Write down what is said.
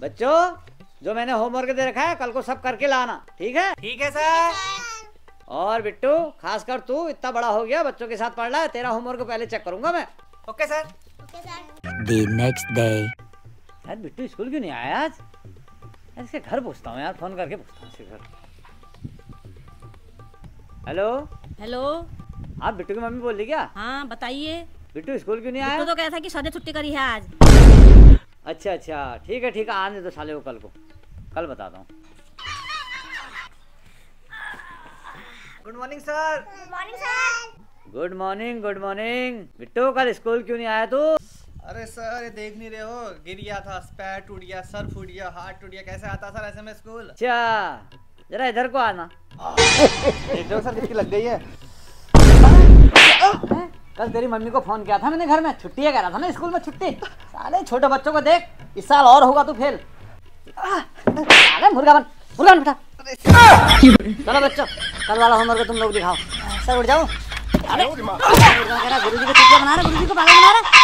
बच्चों जो मैंने होमवर्क दे रखा है कल को सब करके लाना। ठीक है? ठीक है सर और बिट्टू खासकर तू इतना बड़ा हो गया बच्चों के साथ पढ़ रहा है तेरा होमवर्क पहले चेक करूँगा मैं। Okay sir The next day. यार बिट्टू स्कूल क्यों नहीं आया आज? यार इसके घर पूछता हूँ यार फ़ोन करके पूछता हूँ इसके घर। हेलो? हेलो? आप बिट्टू की मम्मी बोल रही क्या? हाँ बताइए। बिट्टू स्कूल क्यों नहीं तो आया तो कहता कि ने छुट्टी करी है आज। अच्छा अच्छा। ठीक है ठीक है आने दो साले को कल को। कल बताता हूँ। Good morning sir good morning good morning Bittu कल स्कूल क्यों नहीं आया तू? अरे सर ये देख नहीं रहे हो। गिर गया था पैर टूट गया सर फूट गया हाथ टूट गया। कैसे आता सर ऐसे में स्कूल? अच्छा। जरा इधर को आना। देखो सर कितनी लग गई है? हैं? कल तेरी मम्मी को फ़ोन किया था मैंने घर में। छुट्टी कह रहा था ना स्कूल में छुट्टी। साले छोटे बच्चों को देख इस साल और होगा तू फेल आह, साले मुर्गा बन मुर्गा बन बेटा। चलो बच्चों कल वाला होमवर्क तुम लोग दिखाओ। सर उठ जाओ। गुरु जी को बना रहे गुरु जी को बना रहा।